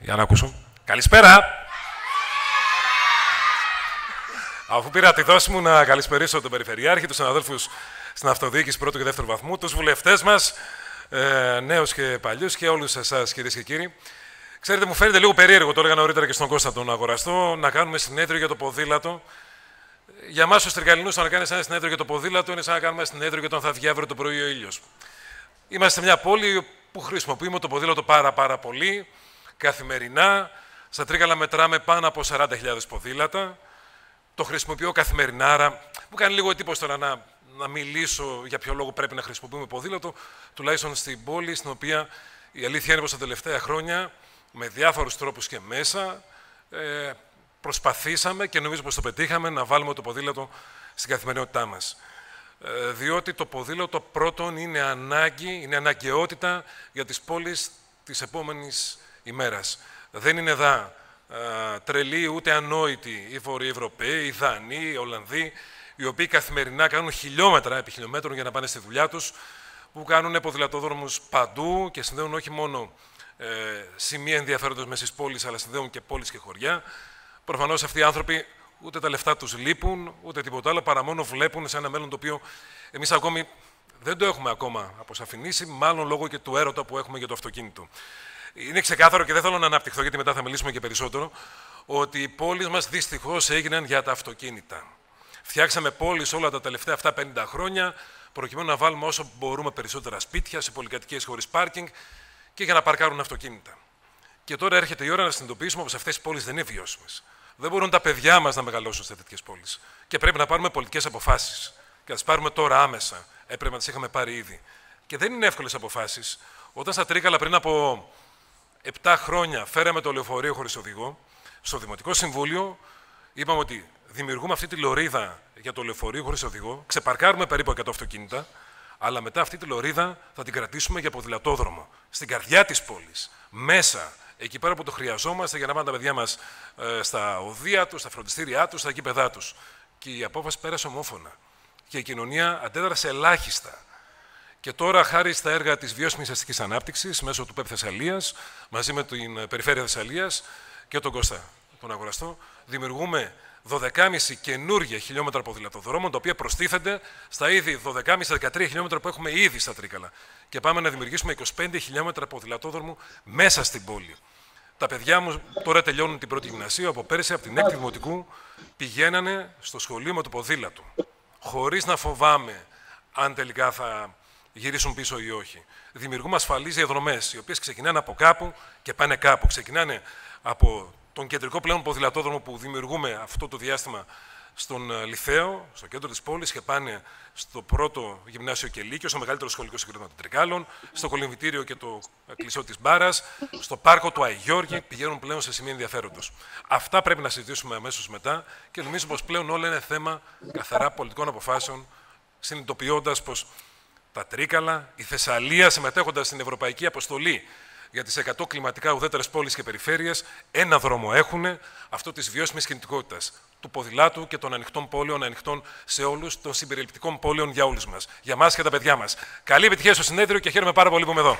Για να ακούσω. Καλησπέρα! Αφού πήρα τη δόση μου να καλησπερίσω τον Περιφερειάρχη, τους συναδέλφους στην αυτοδιοίκηση πρώτου και δεύτερου βαθμού, τους βουλευτές μας, ε, νέους και παλιούς και όλους εσάς, κυρίες και κύριοι. Ξέρετε, μου φαίνεται λίγο περίεργο, το έλεγα νωρίτερα και στον Κώστα τον αγοραστό, να κάνουμε συνέδριο για το ποδήλατο. Για εμάς, τους Τρικαλινούς, το να κάνεις ένα συνέδριο για το ποδήλατο είναι σαν να κάνουμε συνέδριο για τον θα βγει αύριο το πρωί ο ήλιος. Είμαστε μια πόλη που χρησιμοποιούμε το ποδήλατο πάρα, πάρα πολύ, καθημερινά. Στα Τρίκαλα μετράμε πάνω από 40.000 ποδήλατα. Το χρησιμοποιώ καθημερινά, άρα μου κάνει λίγο εντύπωση τώρα να, να μιλήσω για ποιο λόγο πρέπει να χρησιμοποιούμε ποδήλατο, τουλάχιστον στην πόλη, στην οποία η αλήθεια είναι πως τα τελευταία χρόνια, με διάφορους τρόπους και μέσα, ε, προσπαθήσαμε και νομίζω πως το πετύχαμε να βάλουμε το ποδήλατο στην καθημερινότητά μας. Ε, διότι το ποδήλατο πρώτον είναι ανάγκη, είναι αναγκαιότητα για τις πόλεις της επόμενης ημέρας. Δεν είναι δά ε, τρελοί ούτε ανόητοι οι Βορειοευρωπαίοι, οι Δανείοι, οι Ολλανδοί, οι οποίοι καθημερινά κάνουν χιλιόμετρα επί χιλιόμετρων για να πάνε στη δουλειά τους, που κάνουν ποδηλατόδρομους παντού και συνδέουν όχι μόνο ε, σημεία ενδιαφέροντος μέσα στις πόλεις, αλλά συνδέουν και πόλεις και χωριά. Προφανώς αυτοί οι άνθρωποι ούτε τα λεφτά τους λείπουν, ούτε τίποτα άλλο, παρά μόνο βλέπουν σε ένα μέλλον το οποίο εμείς ακόμη δεν το έχουμε ακόμα αποσαφηνίσει, μάλλον λόγω και του έρωτα που έχουμε για το αυτοκίνητο. Είναι ξεκάθαρο και δεν θέλω να αναπτυχθώ, γιατί μετά θα μιλήσουμε και περισσότερο, ότι οι πόλεις μας δυστυχώς έγιναν για τα αυτοκίνητα. Φτιάξαμε πόλεις όλα τα τελευταία αυτά 50 χρόνια, προκειμένου να βάλουμε όσο μπορούμε περισσότερα σπίτια σε πολυκατοικίες χωρίς πάρκινγκ και για να παρκάρουν αυτοκίνητα. Και τώρα έρχεται η ώρα να συνειδητοποιήσουμε πως αυτές οι πόλεις δεν είναι βιώσιμες. Δεν μπορούν τα παιδιά μας να μεγαλώσουν σε τέτοιες πόλεις. Και πρέπει να πάρουμε πολιτικές αποφάσεις. Και να τις πάρουμε τώρα άμεσα. Έπρεπε να τις είχαμε πάρει ήδη. Και δεν είναι εύκολες αποφάσεις. Όταν στα Τρίκαλα πριν από 7 χρόνια φέραμε το λεωφορείο χωρίς οδηγό, στο Δημοτικό Συμβούλιο είπαμε ότι δημιουργούμε αυτή τη λωρίδα για το λεωφορείο χωρίς οδηγό, ξεπαρκάρουμε περίπου 100 αυτοκίνητα, αλλά μετά αυτή τη λωρίδα θα την κρατήσουμε για ποδηλατόδρομο, στην καρδιά της πόλης, μέσα, εκεί πέρα που το χρειαζόμαστε για να πάνε τα παιδιά μας ε, στα οδεία τους, στα φροντιστήριά τους, στα γήπεδά τους. Και η απόφαση πέρασε ομόφωνα. Και η κοινωνία αντέδρασε ελάχιστα. Και τώρα, χάρη στα έργα της βιώσιμης αστικής ανάπτυξης, μέσω του ΠΕΠ Θεσσαλίας, μαζί με την Περιφέρεια Θεσσαλίας και τον Κώστα, τον αγοραστό, δημιουργούμε 12,5 καινούργια χιλιόμετρα ποδηλατοδρόμων, τα οποία προστίθενται στα ήδη 12,5-13 χιλιόμετρα που έχουμε ήδη στα Τρίκαλα. Και πάμε να δημιουργήσουμε 25 χιλιόμετρα ποδηλατόδρομου μέσα στην πόλη. Τα παιδιά μου τώρα τελειώνουν την πρώτη γυμνασία, από πέρσι, από την έκτη δημοτικού, πηγαίνανε στο σχολείο με το ποδήλατο. Χωρίς να φοβάμαι αν τελικά θα γυρίσουν πίσω ή όχι. Δημιουργούμε ασφαλείς διαδρομές, οι οποίες ξεκινάνε από κάπου και πάνε κάπου. Ξεκινάνε από τον κεντρικό πλέον ποδηλατόδρομο που δημιουργούμε αυτό το διάστημα στον ε, Λιθέο, στο κέντρο της πόλης και πάνε στο πρώτο γυμνάσιο και λύκειο, στο μεγαλύτερο σχολικό συγκρότημα των Τρικάλων, στο κολυμβητήριο και το κλεισό της Μπάρας, στο πάρκο του Αγιώργη, πηγαίνουν πλέον σε σημεία ενδιαφέροντος. Αυτά πρέπει να συζητήσουμε αμέσως μετά και νομίζω πως πλέον όλα είναι θέμα καθαρά πολιτικών αποφάσεων, συνειδητοποιώντας πως τα Τρίκαλα, η Θεσσαλία συμμετέχοντας στην Ευρωπαϊκή Αποστολή για τις 100 κλιματικά ουδέτερες πόλεις και περιφέρειες, ένα δρόμο έχουν, αυτό της βιώσιμης κινητικότητας, του ποδηλάτου και των ανοιχτών πόλεων, ανοιχτών σε όλους, των συμπεριληπτικών πόλεων για όλους μας, για μας και τα παιδιά μας. Καλή επιτυχία στο συνέδριο και χαίρομαι πάρα πολύ που είμαι εδώ.